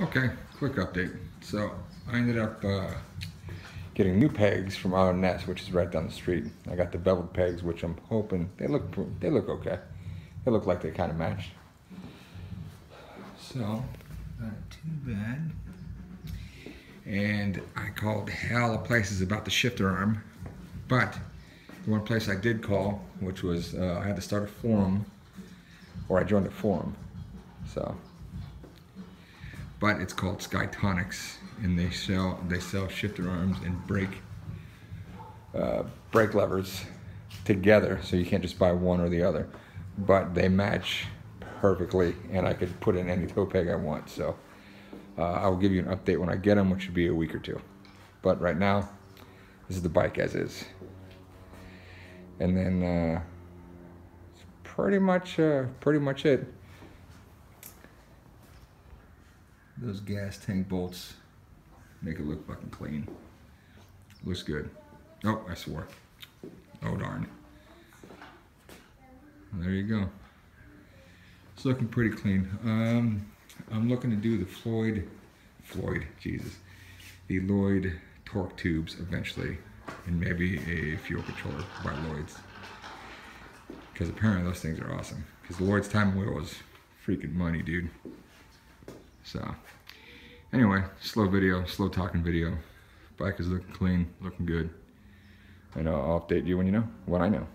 Okay, quick update. So I ended up uh, getting new pegs from Arlen Ness, which is right down the street. I got the beveled pegs, which I'm hoping they look they look okay. They look like they kind of match. So not too bad. And I called hell of places about the shifter arm, but the one place I did call, which was uh, I had to start a forum, or I joined a forum. So but it's called Sykotics, and they sell they sell shifter arms and brake uh, brake levers together, so you can't just buy one or the other, but they match perfectly, and I could put in any toe peg I want. So uh, I will give you an update when I get them, which should be a week or two. But right now, this is the bike as is, and then uh, it's pretty much uh, pretty much it. Those gas tank bolts make it look fucking clean. Looks good. Oh, I swore. Oh darn. There you go. It's looking pretty clean. Um, I'm looking to do the Floyd, Floyd, Jesus, the Lloyd torque tubes eventually, and maybe a fuel controller by Lloyd's. Because apparently those things are awesome. Because Lloyd's time wheel is freaking money, dude. So, anyway, slow video, slow talking video. Bike is looking clean, looking good. And I'll update you when you know, when I know.